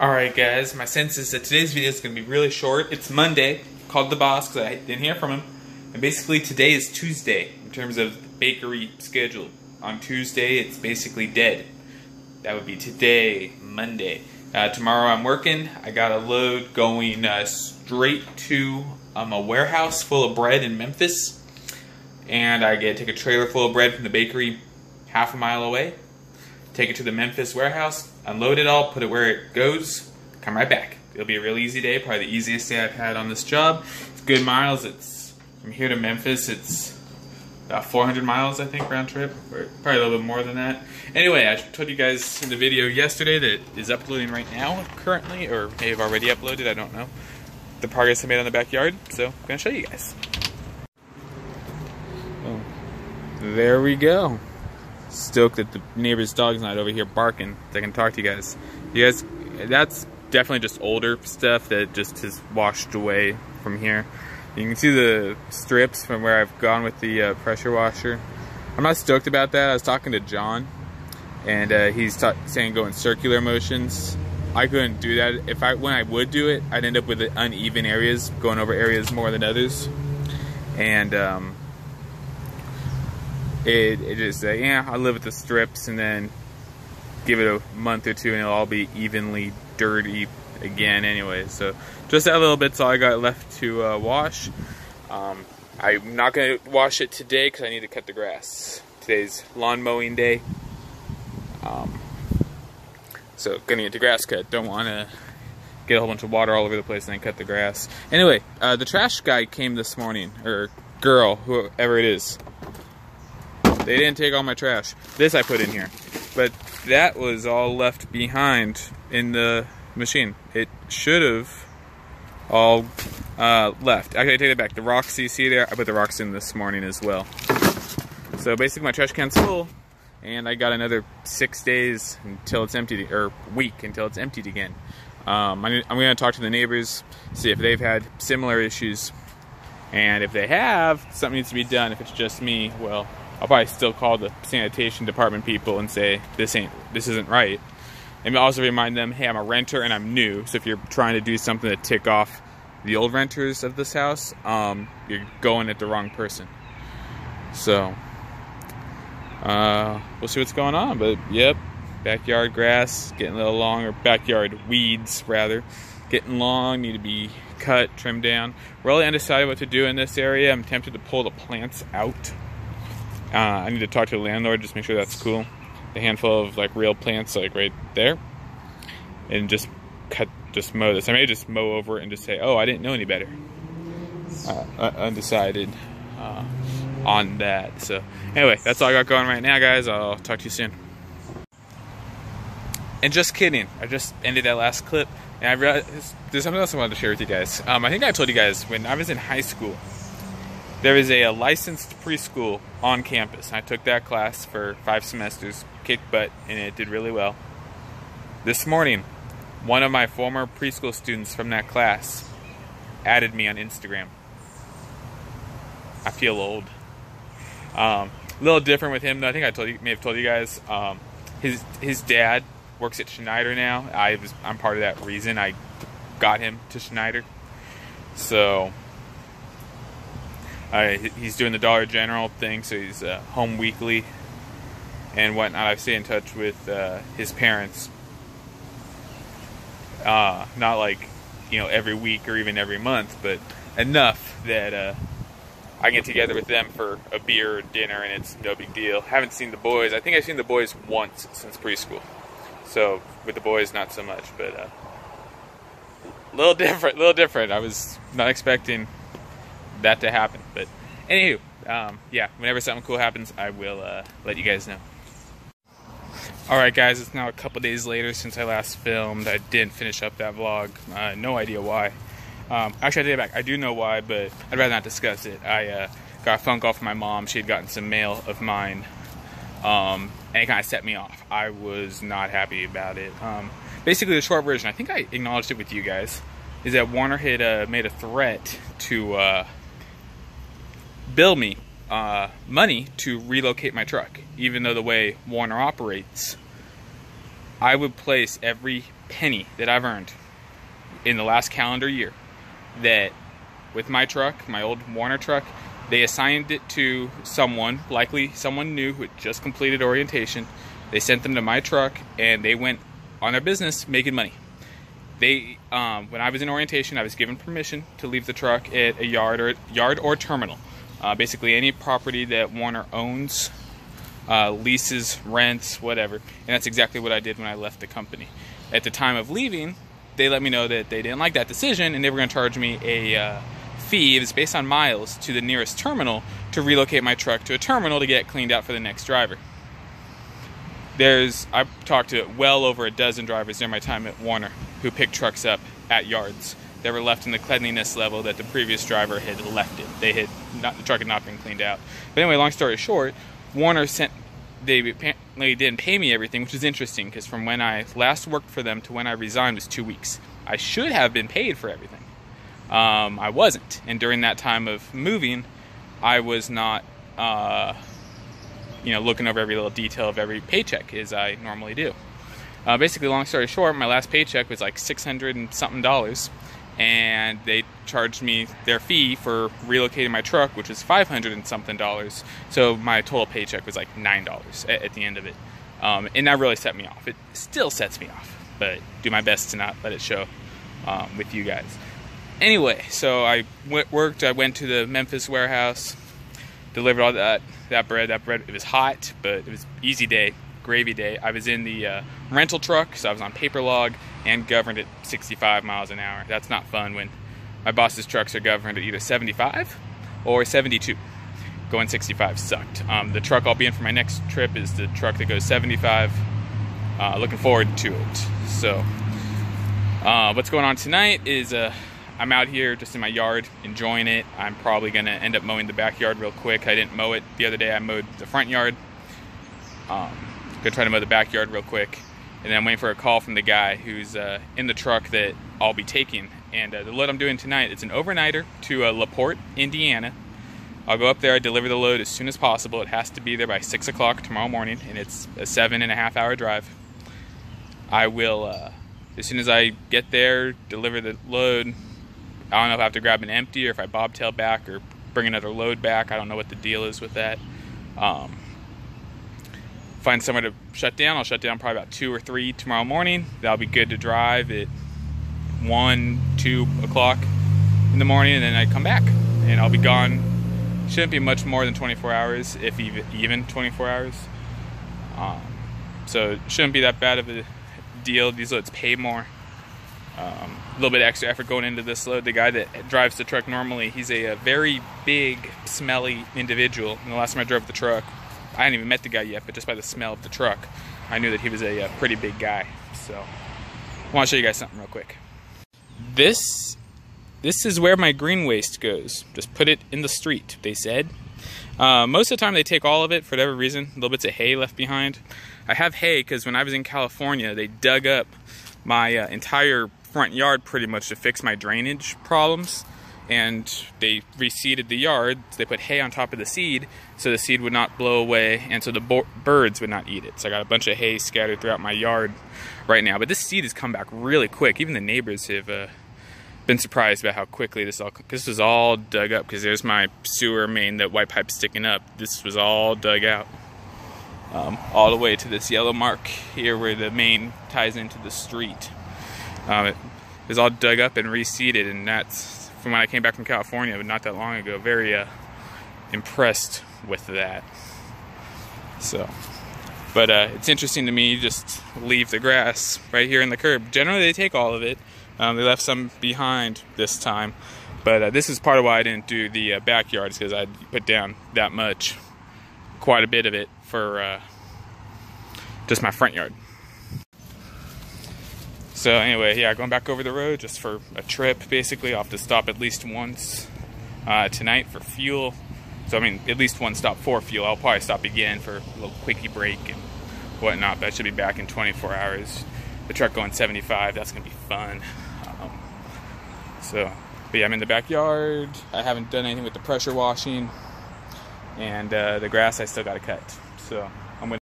Alright guys, my sense is that today's video is going to be really short. It's Monday, called the boss because I didn't hear from him. And basically today is Tuesday in terms of bakery schedule. On Tuesday it's basically dead. That would be today, Monday. Uh, tomorrow I'm working. I got a load going uh, straight to um, a warehouse full of bread in Memphis. And I get to take a trailer full of bread from the bakery half a mile away take it to the Memphis warehouse, unload it all, put it where it goes, come right back. It'll be a real easy day, probably the easiest day I've had on this job. It's good miles. It's from here to Memphis. It's about 400 miles, I think, round trip, or probably a little bit more than that. Anyway, I told you guys in the video yesterday that is uploading right now, currently, or may have already uploaded. I don't know the progress I made on the backyard. So I'm gonna show you guys. Oh, there we go stoked that the neighbor's dog's not over here barking. So I can talk to you guys. You guys, that's definitely just older stuff that just has washed away from here. You can see the strips from where I've gone with the uh, pressure washer. I'm not stoked about that. I was talking to John, and uh, he's saying go in circular motions. I couldn't do that. If I when I would do it, I'd end up with uneven areas, going over areas more than others, and um, it, it just uh, yeah I live with the strips and then give it a month or two and it'll all be evenly dirty again anyway. So just that little bit's all I got left to uh, wash. Um, I'm not gonna wash it today because I need to cut the grass. Today's lawn mowing day. Um, so gonna get the grass cut. Don't want to get a whole bunch of water all over the place and then cut the grass. Anyway uh, the trash guy came this morning or girl whoever it is they didn't take all my trash. This I put in here. But that was all left behind in the machine. It should have all uh, left. Actually, I take it back. The rocks you see there, I put the rocks in this morning as well. So basically my trash can's full and I got another six days until it's emptied, or week until it's emptied again. Um, I'm, going to talk to the neighbors, see if they've had similar issues, and if they have, something needs to be done. If it's just me, well, I'll probably still call the sanitation department people and say this ain't this isn't right. And also remind them, hey, I'm a renter and I'm new. So if you're trying to do something to tick off the old renters of this house, um, you're going at the wrong person. So uh, we'll see what's going on. But yep, backyard grass getting a little long, or backyard weeds rather, getting long, need to be cut, trimmed down. Really undecided what to do in this area. I'm tempted to pull the plants out uh, I need to talk to the landlord, just make sure that's cool. A handful of like real plants, like right there, and just cut, just mow this. I may just mow over and just say, "Oh, I didn't know any better." Uh undecided uh, on that. So anyway, that's all I got going right now, guys. I'll talk to you soon. And just kidding, I just ended that last clip, and I realized there's something else I wanted to share with you guys. Um, I think I told you guys when I was in high school there is a, a, licensed preschool on campus. I took that class for five semesters, kicked butt, and it did really well. This morning, one of my former preschool students from that class added me on Instagram. I feel old. Um, a little different with him, though. I think I told you, may have told you guys. Um, his his dad works at Schneider now. I was, I'm part of that reason I got him to Schneider. So uh, he's doing the Dollar General thing, so he's uh, home weekly and whatnot. I stay in touch with uh, his parents, uh, not like you know every week or even every month, but enough that uh, I get together with them for a beer or dinner, and it's no big deal. Haven't seen the boys. I think I've seen the boys once since preschool, so with the boys not so much, but a uh, little different. A little different. I was not expecting that to happen. But anywho, um, yeah, whenever something cool happens, I will uh, let you guys know. Alright guys, it's now a couple days later since I last filmed. I didn't finish up that vlog. Uh, no idea why. Um, actually, I did it back. I do know why, but I'd rather not discuss it. I uh, got a phone call from my mom. She had gotten some mail of mine, um, and it kind of set me off. I was not happy about it. Um, basically, the short version, I think I acknowledged it with you guys, is that Werner had uh, made a threat to uh, bill me uh, money to relocate my truck, even though the way Werner operates, I would place every penny that I've earned in the last calendar year that with my truck, my old Werner truck, they assigned it to someone, likely someone new who had just completed orientation. They sent them to my truck and they went on their business making money. They, um, when I was in orientation, I was given permission to leave the truck at a yard or yard or terminal. Uh, basically, any property that Werner owns, uh, leases, rents, whatever. And that's exactly what I did when I left the company. At the time of leaving, they let me know that they didn't like that decision and they were going to charge me a uh, fee. Based on miles to the nearest terminal to relocate my truck to a terminal to get cleaned out for the next driver. There's I've talked to well over a dozen drivers during my time at Werner who picked trucks up at yards that were left in the cleanliness level that the previous driver had left it. They had not the truck had not been cleaned out. But anyway, long story short, Werner sent they apparently didn't pay me everything, which is interesting because from when I last worked for them to when I resigned was two weeks. I should have been paid for everything. Um, I wasn't, and during that time of moving, I was not, uh, you know, looking over every little detail of every paycheck as I normally do. Uh, basically, long story short, my last paycheck was like six hundred and something dollars, and they charged me their fee for relocating my truck, which was five hundred and something dollars. So my total paycheck was like nine dollars at, at, the end of it, um, and that really set me off. It still sets me off, but do my best to not let it show um, with you guys. Anyway, so I went, worked. I went to the Memphis warehouse, delivered all that that bread. That bread it was hot, but it was easy day gravy day, I was in the uh, rental truck, so I was on paper log and governed at 65 miles an hour. That's not fun when my boss's trucks are governed at either 75 or 72. Going 65 sucked. Um, the truck I'll be in for my next trip is the truck that goes 75. Uh, looking forward to it. So, uh, what's going on tonight is uh, I'm out here just in my yard enjoying it. I'm probably going to end up mowing the backyard real quick. I didn't mow it the other day, I mowed the front yard. Um, Gonna try to mow the backyard real quick. And then I'm waiting for a call from the guy who's uh, in the truck that I'll be taking. And uh, the load I'm doing tonight, it's an overnighter to uh, LaPorte, Indiana. I'll go up there, I deliver the load as soon as possible. It has to be there by 6 o'clock tomorrow morning, and it's a seven and a half hour drive. I will, uh, as soon as I get there, deliver the load. I don't know if I have to grab an empty or if I bobtail back or bring another load back. I don't know what the deal is with that. Um, find somewhere to shut down. I'll shut down probably about two or three tomorrow morning. That'll be good to drive at one, two o'clock in the morning, and then I come back and I'll be gone. Shouldn't be much more than 24 hours, if even even 24 hours. Um, so it shouldn't be that bad of a deal. These loads pay more. Um, a little bit extra effort going into this load. The guy that drives the truck normally, he's a, a very big, smelly individual. And the last time I drove the truck, I hadn't even met the guy yet, but just by the smell of the truck, I knew that he was a, a pretty big guy. So, I want to show you guys something real quick. This, this is where my green waste goes. Just put it in the street. They said. Uh, most of the time, they take all of it for whatever reason. Little bits of hay left behind. I have hay because when I was in California, they dug up my uh, entire front yard pretty much to fix my drainage problems and they reseeded the yard. They put hay on top of the seed so the seed would not blow away and so the birds would not eat it. So I got a bunch of hay scattered throughout my yard right now. But this seed has come back really quick. Even the neighbors have uh, been surprised about how quickly this all this was all dug up because there's my sewer main that white pipe sticking up. This was all dug out. Um, all the way to this yellow mark here where the main ties into the street. Um, it was all dug up and reseeded and that's from when I came back from California, but not that long ago. Very uh, impressed with that. So, but uh, it's interesting to me. Just leave the grass right here in the curb. Generally, they take all of it. Um, they left some behind this time, but uh, this is part of why I didn't do the uh, backyards because I put down that much, quite a bit of it for uh, just my front yard. So anyway, yeah, going back over the road just for a trip. Basically, I'll have to stop at least once uh, tonight for fuel. So I mean, at least one stop for fuel. I'll probably stop again for a little quickie break and whatnot. But I should be back in 24 hours. The truck going 75. That's gonna be fun. Um, so, but yeah, I'm in the backyard. I haven't done anything with the pressure washing, and uh, the grass I still got to cut. So